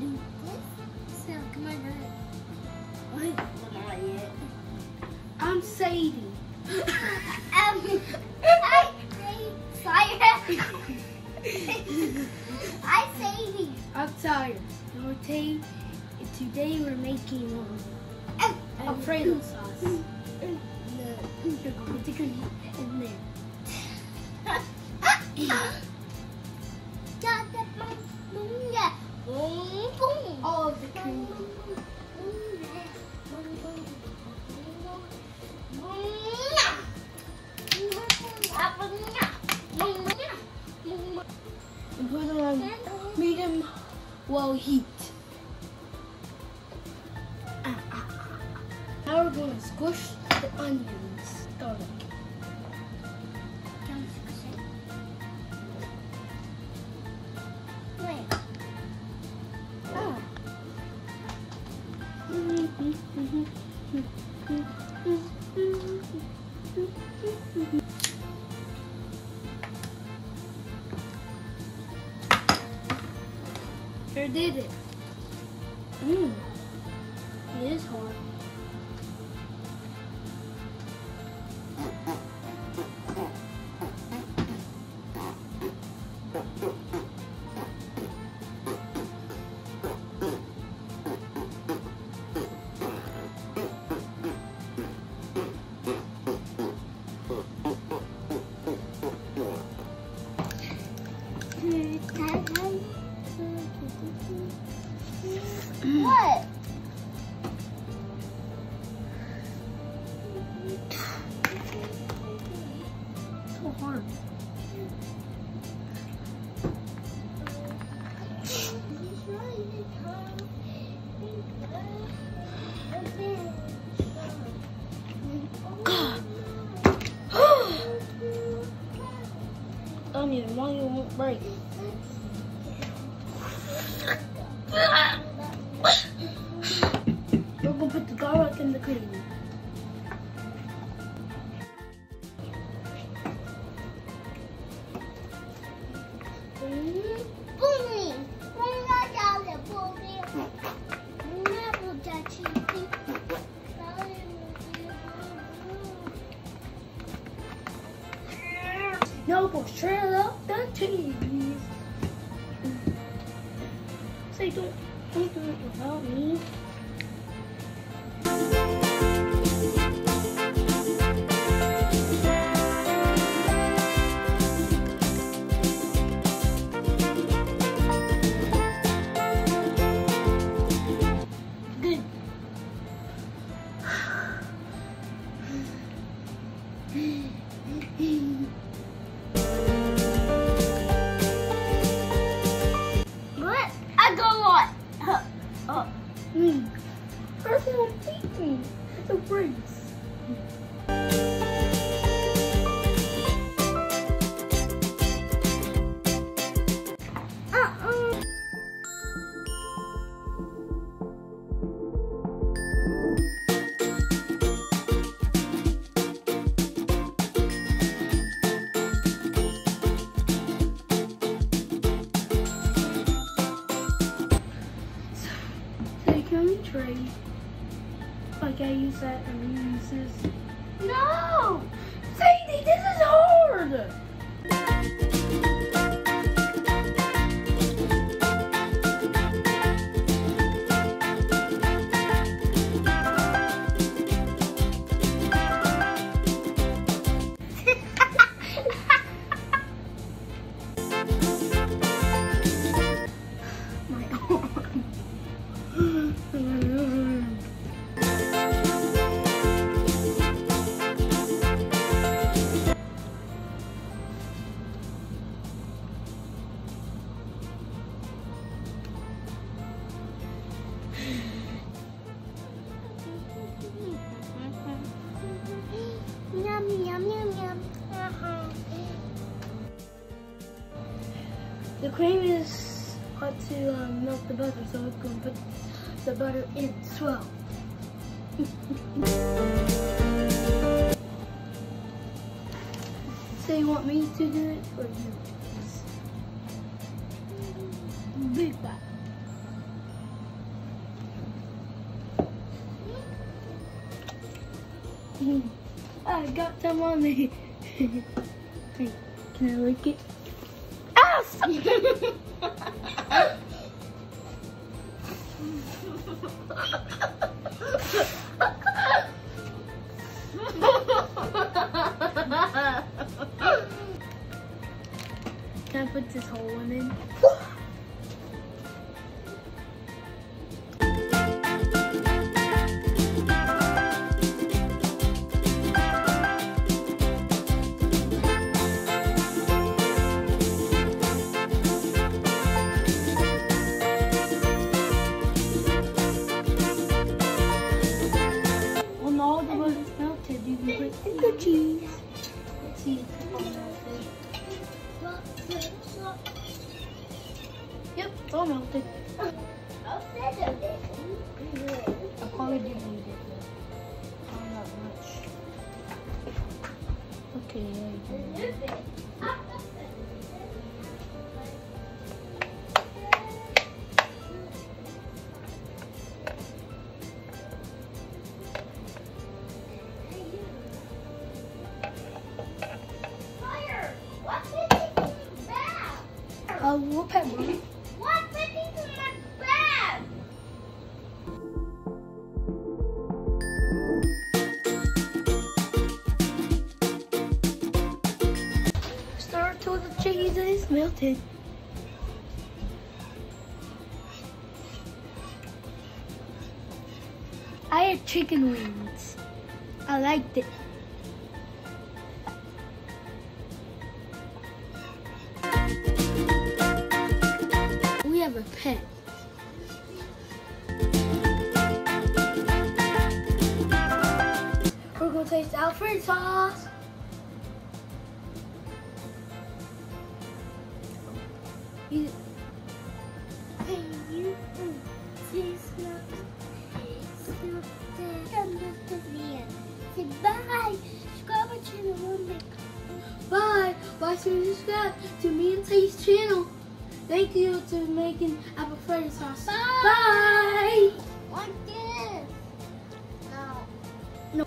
do this. So come over. What? Well, not yet. I'm Sadie. um, I say Cyrus. I Sadie. I'm tired. Your team. And today we're making um, Alfredo um, sauce. You're going to go in there. All of the cream. Put on medium low heat. Now we're going to squish the onions. Garlic. Sure did it. Mmm. It is hard. Why Go straight up the cheese. Say don't don't do it without me. Good. Like I use that and you use this. No! Sadie, this is hard! My arm. The cream is hot to um, melt the butter, so it's going to put the butter in as well. so you want me to do it or you? Big bag. I got some on me. Hey, can I lick it? Can I put this whole one in? Uh, what my the cheese is melted. I had chicken wings. I liked it. Hey, you. See, smell. Smell the. Come to the end. Say bye. Subscribe to channel one day. Bye. Watch and subscribe to me and Taste channel. Thank you to making apple fritter sauce. Bye. Bye. Like this. No. No.